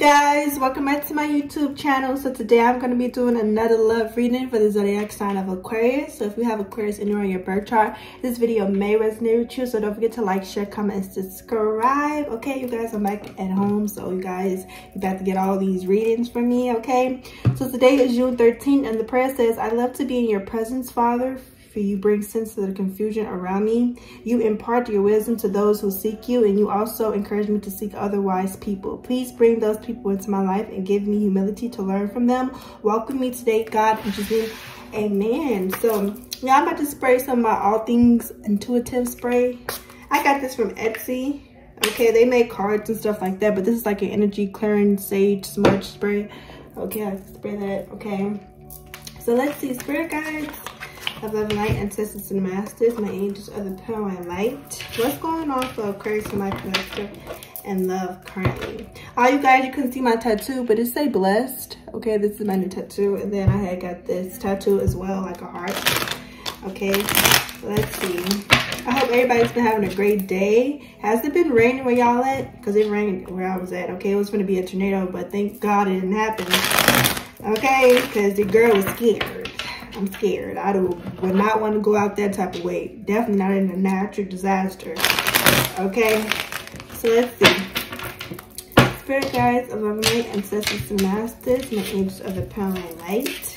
guys welcome back to my youtube channel. So today i'm going to be doing another love reading for the zodiac sign of aquarius. So if you have aquarius anywhere in your birth chart this video may resonate with you. So don't forget to like share comment and subscribe okay? You guys i'm back at home so you guys you about to get all these readings from me okay? So today is june 13th and the prayer says i love to be in your presence father for you bring sense to the confusion around me. You impart your wisdom to those who seek you, and you also encourage me to seek other wise people. Please bring those people into my life and give me humility to learn from them. Welcome me today, God, in Amen. So, yeah, I'm about to spray some of my All Things Intuitive spray. I got this from Etsy. Okay, they make cards and stuff like that, but this is like an energy clearing sage smudge spray. Okay, I spray that. Okay. So let's see, spirit guides of love light, ancestors and masters, my angels of the power and light. What's going on for Aquarius my collector and love currently? All you guys, you couldn't see my tattoo, but it say blessed. Okay, this is my new tattoo. And then I had got this tattoo as well, like a heart. Okay, let's see. I hope everybody's been having a great day. Has it been raining where y'all at? Because it rained where I was at. Okay, it was going to be a tornado, but thank God it didn't happen. Okay, because the girl was scared. I'm scared. I do, would not want to go out that type of way. Definitely not in a natural disaster. Okay, so let's see. Spirit guides of light, ancestors and masters, my angels of the power and light.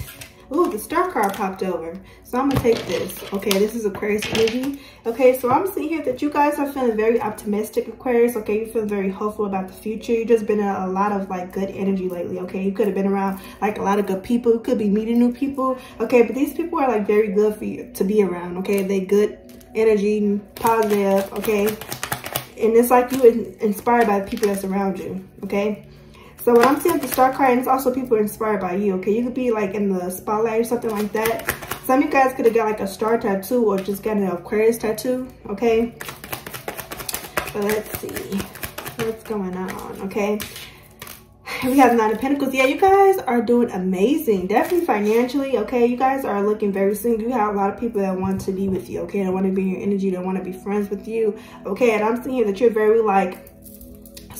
The star card popped over. So I'm gonna take this. Okay, this is Aquarius energy. Okay, so I'm seeing here that you guys are feeling very optimistic, Aquarius. Okay, you feel very hopeful about the future. You've just been in a lot of like good energy lately. Okay, you could have been around like a lot of good people. You could be meeting new people. Okay, but these people are like very good for you to be around. Okay, they good energy, positive. Okay, and it's like you inspired by the people that's around you. Okay. So what I'm seeing the star card, it's also people inspired by you, okay? You could be like in the spotlight or something like that. Some of you guys could have got like a star tattoo or just got an Aquarius tattoo, okay? But let's see what's going on, okay? We have Nine of Pentacles. Yeah, you guys are doing amazing. Definitely financially, okay? You guys are looking very single. You have a lot of people that want to be with you, okay? They want to be in your energy. They want to be friends with you, okay? And I'm seeing that you're very like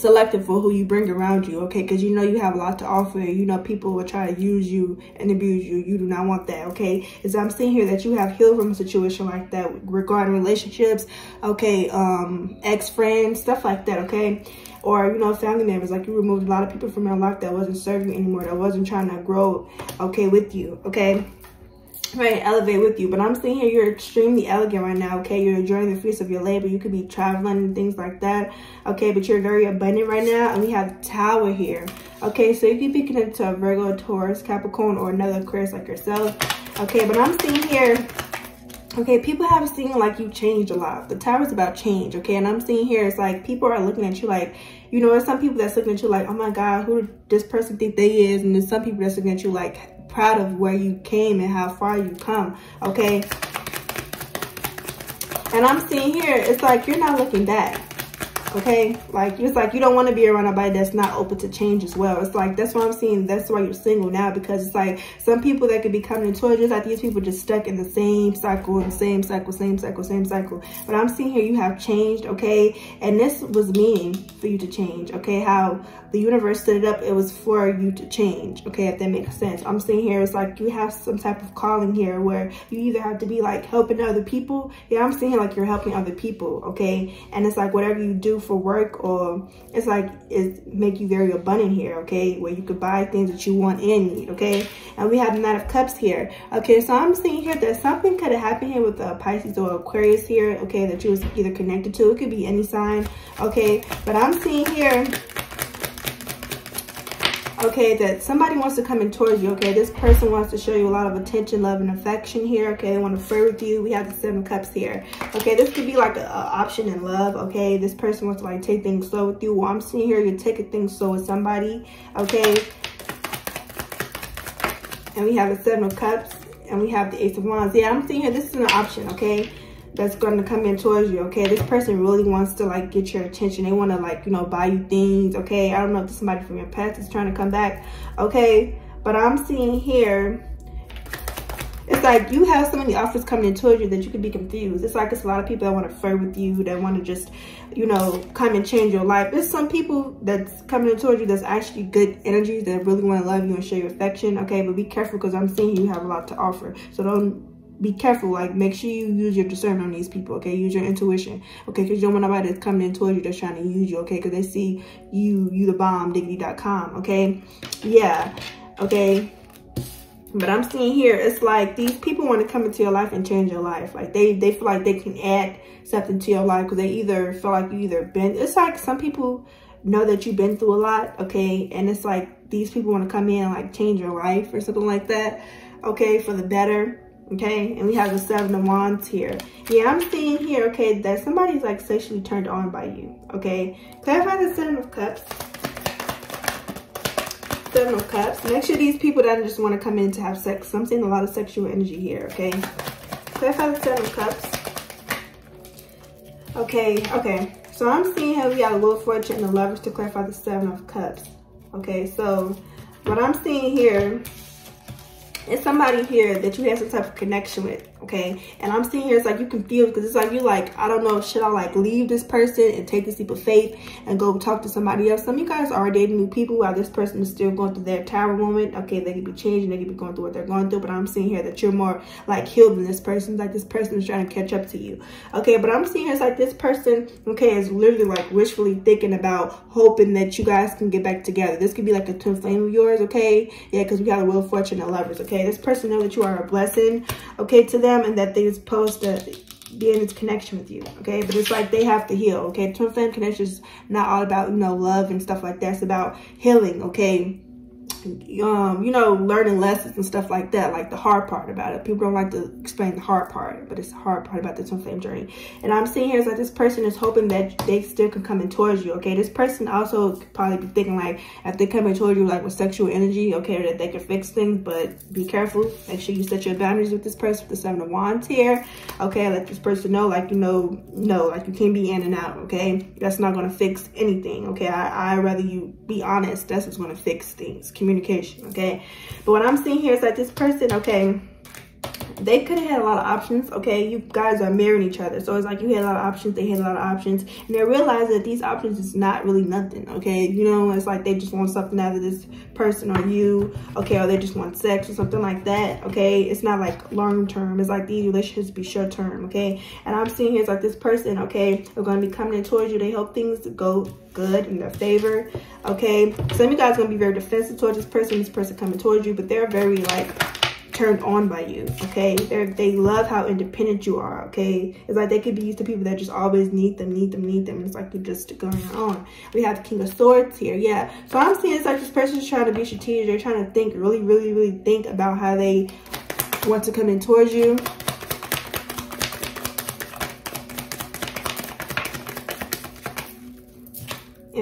selective for who you bring around you, okay? Because you know you have a lot to offer. You know people will try to use you and abuse you. You do not want that, okay? As I'm seeing here that you have healed from a situation like that regarding relationships, okay, um, ex-friends, stuff like that, okay? Or, you know, family members, like you removed a lot of people from your life that wasn't serving you anymore, that wasn't trying to grow, okay, with you, okay? Right elevate with you but i'm seeing here you're extremely elegant right now okay? You're enjoying the fruits of your labor. You could be traveling and things like that okay? But you're very abundant right now and we have tower here okay? So you could be connected to a virgo taurus capricorn or another aquarius like yourself okay? But i'm seeing here okay people have seen like you changed a lot. The tower is about change okay? And i'm seeing here it's like people are looking at you like you know there's some people that's looking at you like oh my god who this person think they is? And there's some people that's looking at you like proud of where you came and how far you come, okay? And I'm seeing here, it's like you're not looking back okay? Like it's like you don't want to be around nobody that's not open to change as well. It's like that's why i'm seeing that's why you're single now because it's like some people that could be coming towards you like these people just stuck in the same cycle and same cycle same cycle same cycle. But i'm seeing here you have changed okay? And this was meaning for you to change okay? How the universe set it up it was for you to change okay? If that makes sense. I'm seeing here it's like you have some type of calling here where you either have to be like helping other people. Yeah i'm seeing like you're helping other people okay? And it's like whatever you do for work or it's like it make you very abundant here okay? Where you could buy things that you want and need okay? And we have the nine of cups here okay? So i'm seeing here that something could have happened here with uh, pisces or aquarius here okay? That you was either connected to it could be any sign okay? But i'm seeing here okay, that somebody wants to come in towards you, okay? This person wants to show you a lot of attention, love, and affection here, okay? They want to flirt with you. We have the seven cups here, okay? This could be like an option in love, okay? This person wants to like take things slow with you. Well, I'm seeing here you're taking things slow with somebody, okay? And we have the seven of cups, and we have the ace of wands. Yeah, I'm seeing here this is an option, okay? That's going to come in towards you okay this person really wants to like get your attention they want to like you know buy you things okay i don't know if somebody from your past is trying to come back okay but i'm seeing here it's like you have so many offers coming in towards you that you could be confused. It's like it's a lot of people that want to flirt with you, that want to just, you know, come and change your life. There's some people that's coming in towards you that's actually good energies that really want to love you and show you affection. Okay, but be careful because I'm seeing you have a lot to offer. So don't be careful. Like, make sure you use your discernment on these people, okay? Use your intuition, okay? Because you don't want nobody that's coming in towards you that's trying to use you, okay? Because they see you, you the bomb, diggity.com, okay? Yeah, okay? But I'm seeing here, it's like these people want to come into your life and change your life. Like, they, they feel like they can add something to your life because they either feel like you either been... It's like some people know that you've been through a lot, okay? And it's like these people want to come in and, like, change your life or something like that, okay, for the better okay? And we have the seven of wands here. Yeah i'm seeing here okay that somebody's like sexually turned on by you okay? Clarify the seven of cups. Seven of cups. Make sure these people that just want to come in to have sex i'm seeing a lot of sexual energy here okay? Clarify the seven of cups. Okay okay. So i'm seeing how we got a little fortune and the lovers to clarify the seven of cups okay? So what i'm seeing here it's somebody here that you have some type of connection with okay? And i'm seeing here it's like you confused because it's like you like i don't know should i like leave this person and take this leap of faith and go talk to somebody else? Some of you guys are dating new people while this person is still going through their tower moment. Okay they could be changing they could be going through what they're going through but i'm seeing here that you're more like healed than this person. Like this person is trying to catch up to you. Okay but i'm seeing here it's like this person okay is literally like wishfully thinking about hoping that you guys can get back together. This could be like a twin flame of yours okay? Yeah because we got a of fortune and lovers okay? This person know that you are a blessing okay to them them and that they're supposed to be in its connection with you, okay? But it's like they have to heal, okay? Twin flame connection is not all about, you know, love and stuff like that. It's about healing, okay? Um, you know, learning lessons and stuff like that, like the hard part about it. People don't like to explain the hard part, but it's the hard part about the twin flame journey. And I'm seeing here is that this person is hoping that they still can come in towards you, okay? This person also probably be thinking like, if they come in towards you like with sexual energy, okay, that they can fix things, but be careful. Make sure you set your boundaries with this person with the seven of wands here, okay? Let this person know, like, you know, no, like you can't be in and out, okay? That's not going to fix anything, okay? I, I rather you be honest. That's what's going to fix things. Communication, okay? But what I'm seeing here is that this person, okay, they could have had a lot of options. Okay you guys are marrying each other so it's like you had a lot of options they had a lot of options and they realize that these options is not really nothing okay? You know it's like they just want something out of this person or you okay or they just want sex or something like that okay? It's not like long term it's like these relationships be short term okay? And i'm seeing here it's like this person okay are going to be coming in towards you they hope things go good in their favor okay? Some of you guys to be very defensive towards this person this person coming towards you but they're very like turned on by you okay? They they love how independent you are okay? It's like they could be used to people that just always need them need them need them. It's like you're just going on. We have the king of swords here yeah. So i'm seeing it's like this person's trying to be strategic. They're trying to think really really really think about how they want to come in towards you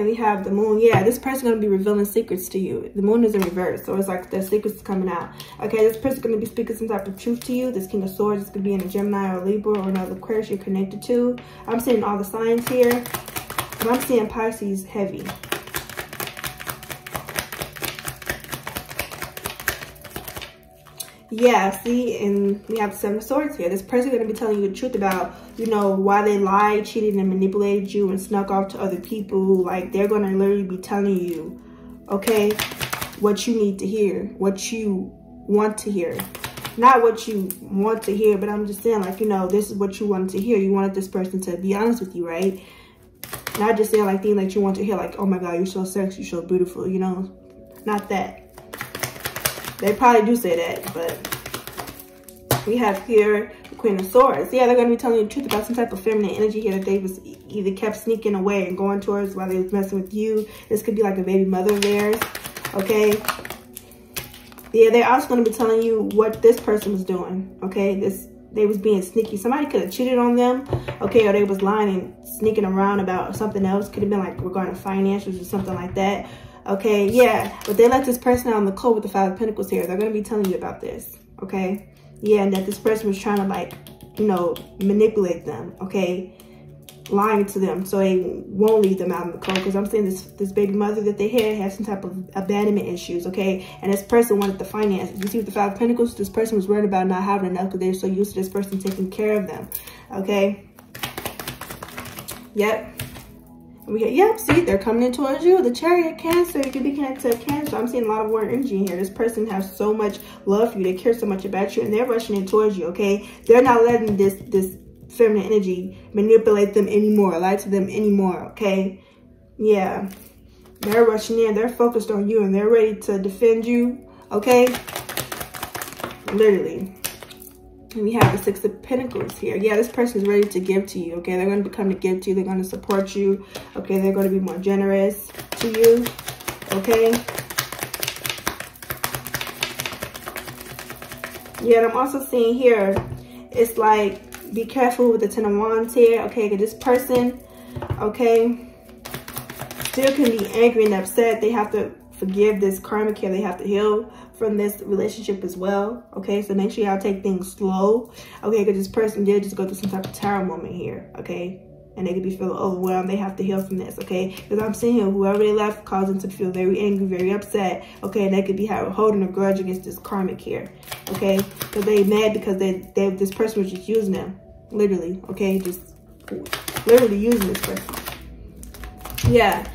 and we have the moon. Yeah this person gonna be revealing secrets to you. The moon is in reverse so it's like the secrets coming out. Okay this person gonna be speaking some type of truth to you. This king of swords is gonna be in a gemini or libra or another aquarius you're connected to. I'm seeing all the signs here and i'm seeing pisces heavy yeah see and we have seven swords here. This person gonna be telling you the truth about you know why they lied cheated and manipulated you and snuck off to other people like they're gonna literally be telling you okay what you need to hear what you want to hear. Not what you want to hear but i'm just saying like you know this is what you wanted to hear. You wanted this person to be honest with you right? Not just saying like things that you want to hear like oh my god you're so sexy you're so beautiful you know? Not that they probably do say that, but we have here the Queen of Swords. Yeah, they're going to be telling you the truth about some type of feminine energy here that they was either kept sneaking away and going towards while they was messing with you. This could be like a baby mother of theirs, okay? Yeah, they're also going to be telling you what this person was doing, okay? This they was being sneaky. Somebody could have cheated on them, okay, or they was lying and sneaking around about something else. Could have been like regarding financials or something like that. Okay, yeah, but they let this person out on the cold with the Five of Pentacles here. They're going to be telling you about this, okay? Yeah, and that this person was trying to, like, you know, manipulate them, okay? lying to them so they won't leave them out in the cold because i'm saying this this baby mother that they had has some type of abandonment issues okay and this person wanted the finances you see with the five of pentacles this person was worried about not having enough because they're so used to this person taking care of them okay yep we get, yep, see, they're coming in towards you. The chariot, cancer, it could be connected to cancer. I'm seeing a lot of warrior energy here. This person has so much love for you. They care so much about you and they're rushing in towards you, okay? They're not letting this, this feminine energy manipulate them anymore, lie to them anymore, okay? Yeah. They're rushing in. They're focused on you and they're ready to defend you, okay? Literally. And we have the Six of Pentacles here. Yeah, this person is ready to give to you, okay? They're going to become to give to you. They're going to support you, okay? They're going to be more generous to you, okay? Yeah, and I'm also seeing here, it's like be careful with the Ten of Wands here, okay? This person, okay, still can be angry and upset. They have to forgive this karmic here. They have to heal from this relationship as well, okay? So make sure y'all take things slow, okay? Because this person did just go through some type of tower moment here, okay? and they could be feeling overwhelmed. They have to heal from this, okay? Because I'm seeing here, whoever they left caused them to feel very angry, very upset, okay? And they could be holding a grudge against this karmic here, okay? Because they mad because they, they this person was just using them, literally, okay? Just literally using this person. Yeah.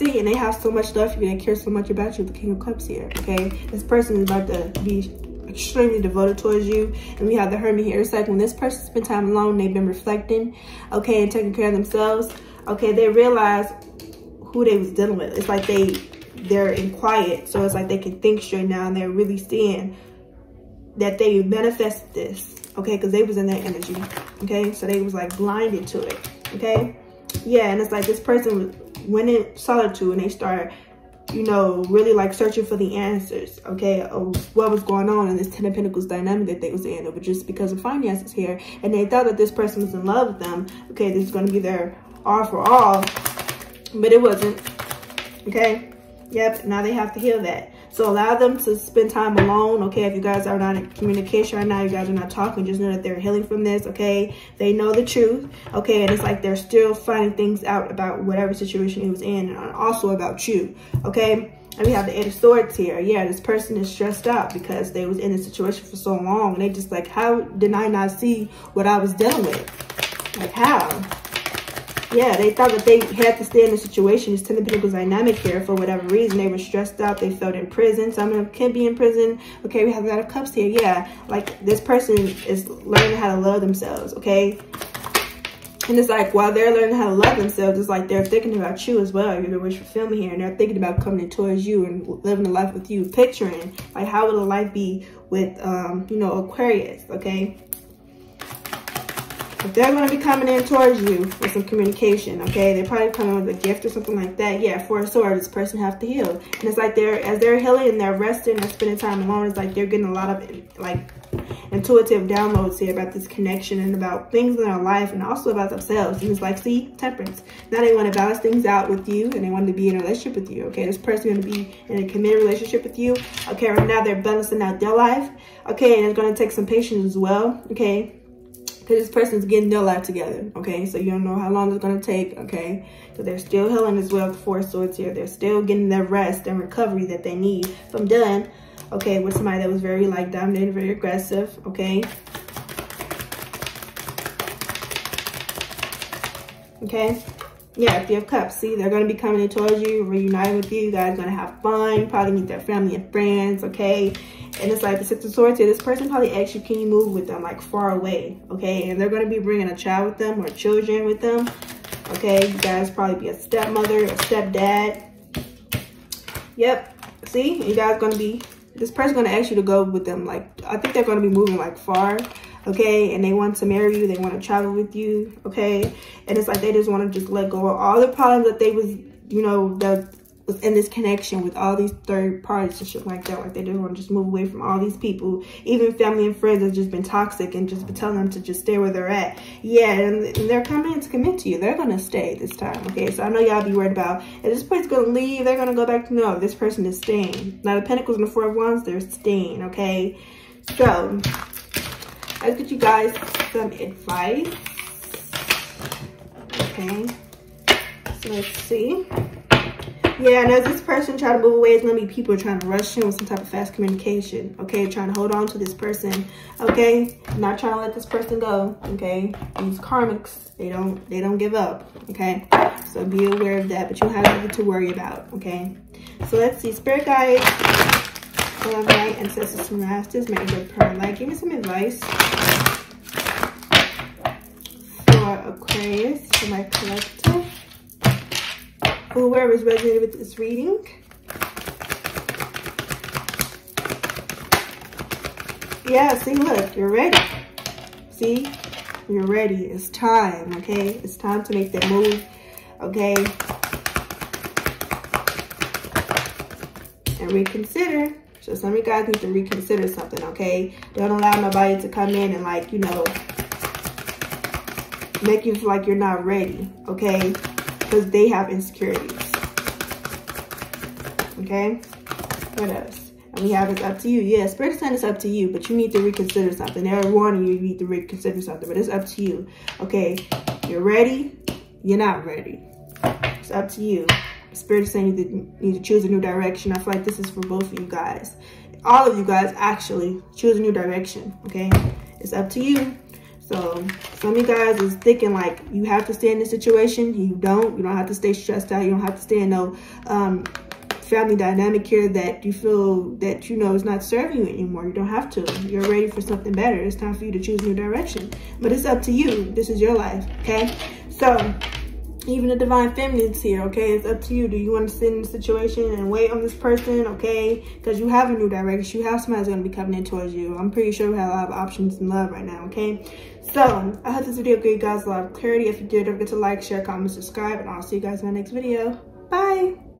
See, and they have so much love for you. They care so much about you. The King of Cups here, okay? This person is about to be extremely devoted towards you. And we have the Hermit here. It's like when this person spent time alone, they've been reflecting, okay, and taking care of themselves. Okay, they realize who they was dealing with. It's like they they're in quiet, so it's like they can think straight now, and they're really seeing that they manifested this, okay, because they was in that energy, okay, so they was like blinded to it, okay, yeah, and it's like this person went in solitude and they started you know, really like searching for the answers, okay, of what was going on in this Ten of Pentacles dynamic that they was in. It was just because of finances here. And they thought that this person was in love with them. Okay, this is going to be their all for all. But it wasn't. Okay. Yep. Now they have to heal that. So allow them to spend time alone, okay? If you guys are not in communication right now, you guys are not talking, just know that they're healing from this, okay? They know the truth, okay? And it's like they're still finding things out about whatever situation he was in and also about you, okay? And we have the Eight of Swords here. Yeah, this person is stressed out because they was in this situation for so long. And they just like, how did I not see what I was dealing with? Like, how? Yeah, they thought that they had to stay in the situation. It's Ten of Pentacles dynamic here for whatever reason. They were stressed out. They felt in prison. Some of them can be in prison. Okay, we have a lot of cups here. Yeah, like this person is learning how to love themselves, okay? And it's like while they're learning how to love themselves, it's like they're thinking about you as well. You're the wish fulfillment here. And they're thinking about coming towards you and living a life with you. Picturing, like, how would a life be with, um, you know, Aquarius, okay? If they're going to be coming in towards you with some communication, okay? They're probably coming with a gift or something like that. Yeah, for a sword, this person have to heal. And it's like they're, as they're healing and they're resting and spending time alone, it's like they're getting a lot of, like, intuitive downloads here about this connection and about things in their life and also about themselves. And it's like, see, temperance. Now they want to balance things out with you and they want to be in a relationship with you, okay? This person going to be in a committed relationship with you. Okay, right now they're balancing out their life. Okay, and it's going to take some patience as well, okay? Because this person's getting their life together, okay? So you don't know how long it's going to take, okay? So they're still healing as well, the Four Swords here. They're still getting their rest and recovery that they need from done, okay, with somebody that was very, like, dominated, very aggressive, okay? Okay? Yeah, if you have cups, see, they're going to be coming towards you, reuniting with you. You guys going to have fun, probably meet their family and friends, okay? And it's like the Six of Swords here. This person probably asks you, can you move with them, like far away, okay? And they're going to be bringing a child with them or children with them, okay? You guys probably be a stepmother, a stepdad. Yep. See, you guys going to be, this person going to ask you to go with them. Like, I think they're going to be moving like far, okay? And they want to marry you. They want to travel with you, okay? And it's like they just want to just let go of all the problems that they was, you know, that was in this connection with all these third parties and shit like that. Like they didn't want to just move away from all these people. Even family and friends have just been toxic and just telling them to just stay where they're at. Yeah, and, and they're coming in to commit to you. They're to stay this time, okay? So I know y'all be worried about, is this person going to leave? They're to go back to, no, this person is staying. Now the Pentacles and the Four of Wands, they're staying, okay? So, let's get you guys some advice. okay? So let's see. Yeah, and as this person try to move away, it's gonna be people trying to rush in with some type of fast communication, okay? Trying to hold on to this person, okay? Not trying to let this person go, okay? These karmics, they don't they don't give up, okay? So be aware of that, but you have nothing to worry about, okay? So let's see, spirit guides, love light, ancestors masters, make good prayer light. Give me some advice for Aquarius, for my collective whoever is resonated with this reading. Yeah, see, look, you're ready. See, you're ready. It's time, okay? It's time to make the move, okay? And reconsider. So some of you guys need to reconsider something, okay? Don't allow nobody to come in and like, you know, make you feel like you're not ready, okay? Because they have insecurities. Okay? What else? And we have it's up to you. Yeah, spirit sign is up to you, but you need to reconsider something. They're warning you, you need to reconsider something, but it's up to you. Okay, you're ready, you're not ready. It's up to you. Spirit is saying you need to choose a new direction. I feel like this is for both of you guys. All of you guys, actually, choose a new direction, okay? It's up to you. So some of you guys is thinking like you have to stay in this situation. You don't. You don't have to stay stressed out. You don't have to stay in no um, family dynamic here that you feel that you know is not serving you anymore. You don't have to. You're ready for something better. It's time for you to choose new direction. But it's up to you. This is your life, okay? So even the divine feminine's here, okay? It's up to you. Do you want to sit in the situation and wait on this person, okay? Because you have a new direction. You have somebody that's going to be coming in towards you. I'm pretty sure we have a lot of options in love right now, okay? So, I hope this video gave you guys a lot of clarity. If you did, don't forget to like, share, comment, subscribe, and I'll see you guys in my next video. Bye!